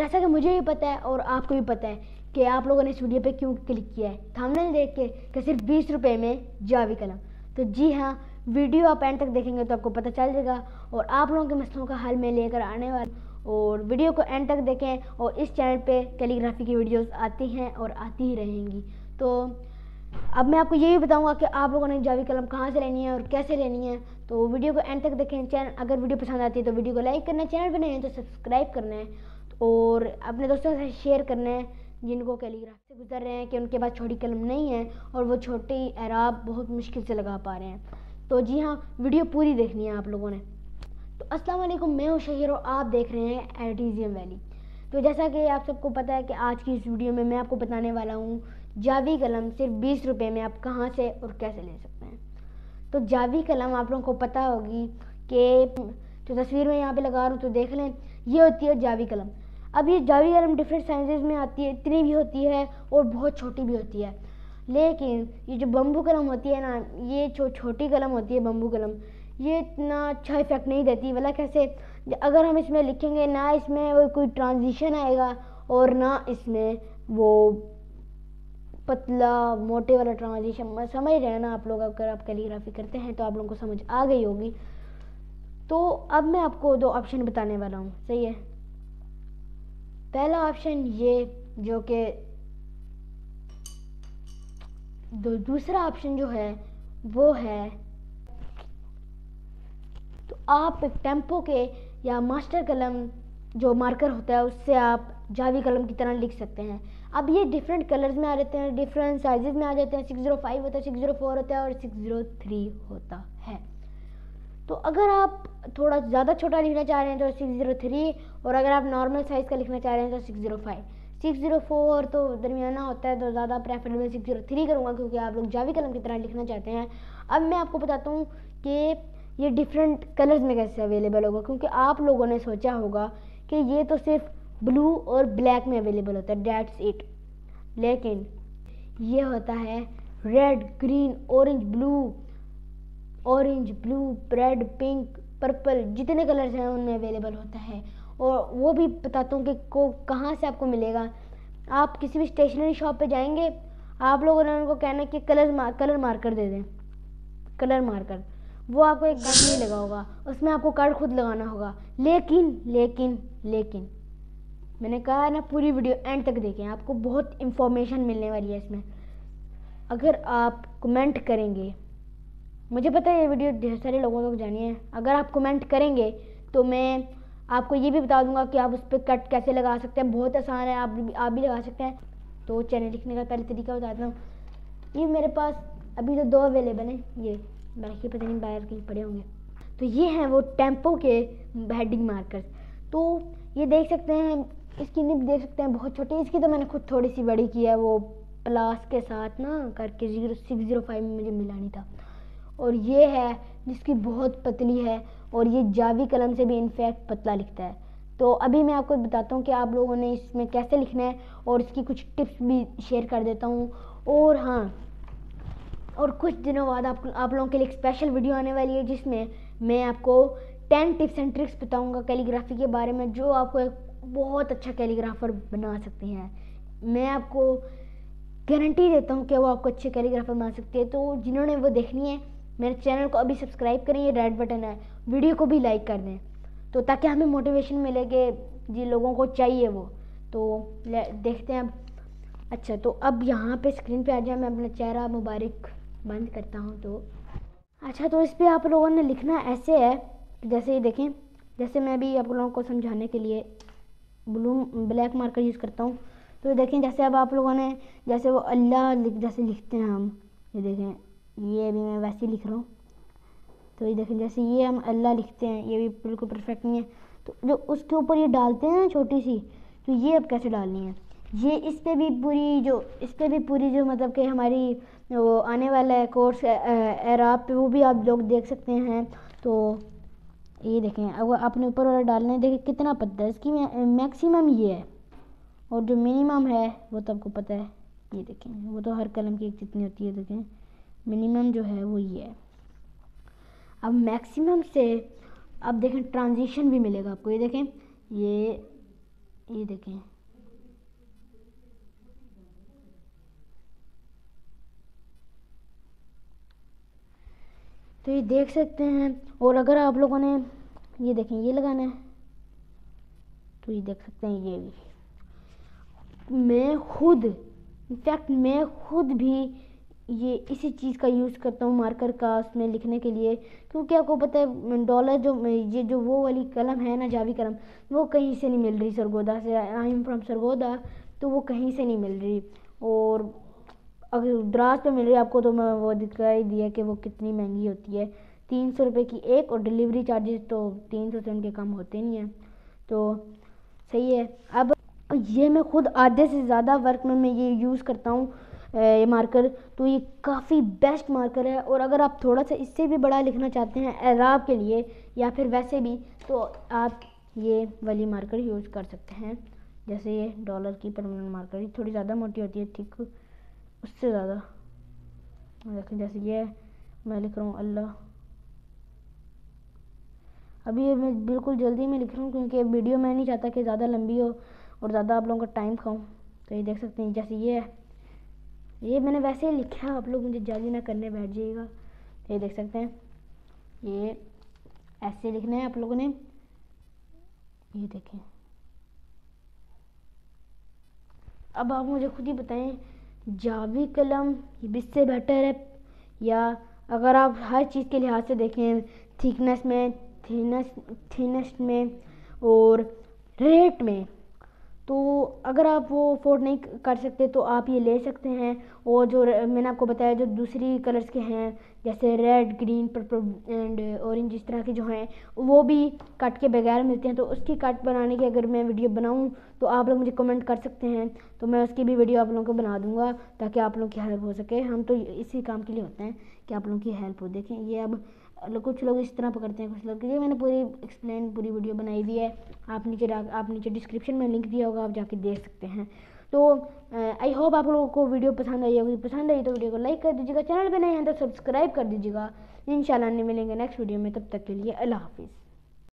जैसा कि मुझे भी पता है और आपको भी पता है कि आप लोगों ने इस वीडियो पे क्यों क्लिक किया है। थंबनेल देख के कि सिर्फ़ बीस रुपये में जावी कलम तो जी हाँ वीडियो आप एंड तक देखेंगे तो आपको पता चल जाएगा और आप लोगों के मसलों का हल में लेकर आने वाला और वीडियो को एंड तक देखें और इस चैनल पे कैलीग्राफी की वीडियोस आती हैं और आती ही रहेंगी। तो अब मैं आपको ये भी बताऊँगा कि आप लोगों ने जावी कलम कहाँ से लेनी है और कैसे लेनी है। तो वीडियो को एंड तक देखें। चैनल अगर वीडियो पसंद आती है तो वीडियो को लाइक करना है। चैनल पर नहीं है तो सब्सक्राइब करना है। और अपने दोस्तों से शेयर करना है, जिनको कैलीग्राफ से गुजर रहे हैं कि उनके पास छोटी कलम नहीं है और वो छोटी एराब बहुत मुश्किल से लगा पा रहे हैं। तो जी हाँ वीडियो पूरी देखनी है आप लोगों ने। तो अस्सलाम मैं हूँ शहीर और आप देख रहे हैं एडिजियम वैली तो जैसा कि आप सबको पता है कि आज की इस वीडियो में मैं आपको बताने वाला हूँ, जावी कलम सिर्फ़ बीस रुपये में आप कहाँ से और कैसे ले सकते हैं। तो जावी कलम आप लोगों को पता होगी कि, जो तस्वीर में यहाँ पे लगा रहा हूँ तो देख लें, ये होती है जावी कलम। अब ये जावी कलम डिफरेंट साइजेज में आती है, इतनी भी होती है और बहुत छोटी भी होती है। लेकिन ये जो बम्बू कलम होती है ना, ये जो छोटी कलम होती है बम्बू कलम। ये इतना अच्छा इफ़ेक्ट नहीं देती वाला कैसे? अगर हम इसमें लिखेंगे, ना इसमें वो कोई ट्रांजिशन आएगा और ना इसमें वो पतला, मोटे वाला ट्रांजिशन समझ रहे हैं ना आप लोग, अगर आप कैलीग्राफी करते हैं तो आप लोगों को समझ आ गई होगी। तो अब मैं आपको दो ऑप्शन बताने वाला हूँ, सही है? पहला ऑप्शन ये, जो कि दो, दूसरा ऑप्शन जो है, वो है तो आप टेंपो के या मास्टर कलम जो मार्कर होता है, उससे आप जावी कलम की तरह लिख सकते हैं। अब ये डिफरेंट कलर्स में आ जाते हैं डिफरेंट साइजेस में आ जाते हैं सिक्स ज़ीरो फाइव होता है सिक्स ज़ीरो फोर होता है और सिक्स ज़ीरो थ्री होता है। तो अगर आप थोड़ा ज़्यादा छोटा लिखना चाह रहे हैं तो सिक्स ज़ीरो थ्री, और अगर आप नॉर्मल साइज़ का लिखना चाह रहे हैं तो six zero five. Six zero four तो दरमियाना होता है तो ज़्यादा प्रेफरेबल सिक्स ज़ीरो थ्री करूँगा क्योंकि आप लोग जावी कलम की तरह लिखना चाहते हैं। अब मैं आपको बताता हूँ कि ये डिफरेंट कलर्स में कैसे अवेलेबल होगा, क्योंकि आप लोगों ने सोचा होगा कि ये तो सिर्फ़ ब्लू और ब्लैक में अवेलेबल होता है डेट्स इट लेकिन ये होता है red green orange blue orange blue red pink purple जितने कलर्स हैं, उनमें अवेलेबल होता है। और वो भी बताता हूँ कि को, कहाँ से आपको मिलेगा। आप किसी भी स्टेशनरी शॉप पे जाएँगे, आप लोगों ने उनको कहना कि कलर मार कलर मार्कर दे दें। कलर मार्कर वो आपको एक कार्ड नहीं लगा होगा। उसमें आपको कार्ड खुद लगाना होगा। लेकिन लेकिन लेकिन, मैंने कहा ना, पूरी वीडियो एंड तक देखें। आपको बहुत इंफॉर्मेशन मिलने वाली है इसमें। अगर आप कमेंट करेंगे मुझे पता है ये वीडियो ढेर सारे लोगों तक जानी है। अगर आप कमेंट करेंगे तो मैं आपको ये भी बता दूँगा कि आप उस पर कट कैसे लगा सकते हैं। बहुत आसान है, आप भी आप भी लगा सकते हैं। तो चैनल लिखने का पहले तरीका बताता हूँ। ये मेरे पास अभी तो दो अवेलेबल हैं। ये बाकी पता नहीं बाहर कहीं पड़े होंगे। तो ये हैं वो टेंपो के हेडिंग मार्कर तो ये देख सकते हैं, इसकी निप देख सकते हैं, बहुत छोटी। इसकी तो मैंने खुद थोड़ी सी बड़ी की है, वो प्लास के साथ ना करके ज़ीरो सिक्स ज़ीरो फाइव में मुझे मिला नहीं था। और ये है जिसकी बहुत पतली है और ये जावी कलम से भी इनफैक्ट पतला लिखता है। तो अभी मैं आपको बताता हूँ कि आप लोगों ने इसमें कैसे लिखना है और इसकी कुछ टिप्स भी शेयर कर देता हूँ। और हाँ और कुछ दिनों बाद आप आप लोगों के लिए एक स्पेशल वीडियो आने वाली है जिसमें मैं आपको टेन टिप्स एंड ट्रिक्स बताऊँगा कैलीग्राफी के बारे में, जो आपको एक बहुत अच्छा कैलीग्राफर बना सकते हैं। मैं आपको गारंटी देता हूँ कि वो आपको अच्छे कैलीग्राफर बना सकते हैं। तो जिन्होंने वो देखनी है मेरे चैनल को अभी सब्सक्राइब करें, ये रेड बटन है। वीडियो को भी लाइक कर दें। तो ताकि हमें मोटिवेशन मिले कि जिन लोगों को चाहिए वो। तो देखते हैं अब। अच्छा तो अब यहाँ पे स्क्रीन पे आ जाए, मैं अपना चेहरा मुबारक बंद करता हूँ तो। अच्छा तो इस पर आप लोगों ने लिखना ऐसे है, जैसे ये देखें, जैसे मैं अभी आप लोगों को समझाने के लिए ब्लू ब्लैक मार्कर यूज़ करता हूँ। तो देखें, जैसे अब आप लोगों ने, जैसे वो अल्लाह लिख, जैसे लिखते हैं हम, ये देखें। ये अभी मैं वैसे लिख रहा हूँ। तो ये देखें, जैसे ये हम अल्लाह लिखते हैं, ये भी बिल्कुल परफेक्ट नहीं है। तो जो उसके ऊपर ये डालते हैं ना छोटी सी तो ये अब कैसे डालनी है? ये इस पर भी पूरी जो, इस पर भी पूरी जो मतलब कि हमारी वो आने वाला है कोर्स एराब पे, वो भी आप लोग देख सकते हैं। तो ये देखें, अब अपने ऊपर वाला डालना है। देखें कितना पत्ता है, इसकी मैक्सिमम ये है। और जो मिनिमम है, वो तो आपको पता है। ये देखें, वो तो हर कलम की एक जितनी होती है, देखें। मिनिमम जो है वो ये है। अब मैक्सिमम से अब देखें, ट्रांजिशन भी मिलेगा आपको। ये देखें, ये ये देखें। तो ये देख सकते हैं, और अगर आप लोगों ने ये देखें, ये लगाना है तो ये देख सकते हैं ये भी। मैं खुद इनफैक्ट मैं खुद भी ये, इसी चीज़ का यूज़ करता हूँ मार्कर का उसमें लिखने के लिए। क्योंकि आपको पता है डॉलर जो, ये जो वो वाली कलम है ना, जावी कलम, वो कहीं से नहीं मिल रही सरगोदा से। आई एम फ्रॉम सरगोदा तो वो कहीं से नहीं मिल रही। और अगर द्रास पे मिल रही है आपको तो मैं वो दिखाई दिया कि वो कितनी महँगी होती है। तीन सौ रुपये की एक और डिलीवरी चार्जेस तो तीन सौ से उनके कम होते नहीं हैं। तो सही है। अब ये मैं खुद आधे से ज़्यादा वर्क में मैं ये यूज़ करता हूँ। ये मार्कर तो ये काफ़ी बेस्ट मार्कर है। और अगर आप थोड़ा सा इससे भी बड़ा लिखना चाहते हैं, एराब के लिए या फिर वैसे भी तो आप ये वाली मार्कर यूज़ कर सकते हैं। जैसे ये डॉलर की परमानेंट मार्कर ये थोड़ी ज़्यादा मोटी होती है, ठीक उससे ज़्यादा। देखें, जैसे ये मैं लिख रहा हूँ, अल्लाह। अभी ये मैं बिल्कुल जल्दी में लिख रहा हूँ, क्योंकि वीडियो मैं नहीं चाहता कि ज़्यादा लंबी हो और ज़्यादा आप लोगों का टाइम खाऊँ। तो ये देख सकते हैं, जैसे ये है। ये मैंने वैसे ही लिखा है, आप लोग मुझे जल्दी ना करने बैठ जाइएगा। ये देख सकते हैं। ये ऐसे लिखना है आप लोगों ने। ये देखें। अब आप मुझे खुद ही बताएँ, जावी कलम इससे बेटर है, या अगर आप हर चीज़ के लिहाज से देखें थिकनेस में थिनस थिनेस में और रेट में। तो अगर आप वो अफोर्ड नहीं कर सकते तो आप ये ले सकते हैं। और जो मैंने आपको बताया, जो दूसरी कलर्स के हैं, जैसे red green purple and orange इस तरह के जो हैं, वो भी कट के बगैर मिलते हैं। तो उसकी कट बनाने की अगर मैं वीडियो बनाऊँ तो आप लोग मुझे कमेंट कर सकते हैं। तो मैं उसकी भी वीडियो आप लोगों को बना दूँगा, ताकि आप लोगों की हेल्प हो सके। हम तो इसी काम के लिए होते हैं कि आप लोगों की हेल्प हो। देखें, ये अब कुछ लोग इस तरह पकड़ते हैं, कुछ लोग, ये मैंने पूरी एक्सप्लेन पूरी वीडियो बनाई दी है। आप नीचे आप नीचे डिस्क्रिप्शन में लिंक दिया होगा, आप जाके देख सकते हैं। तो आई होप आप लोगों को वीडियो पसंद आई होगी। पसंद आई तो वीडियो को लाइक कर दीजिएगा चैनल पर नए हैं तो सब्सक्राइब कर दीजिएगा। इन मिलेंगे नेक्स्ट वीडियो में, तब तक के लिए अल्लाह हाफिज़।